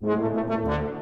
Música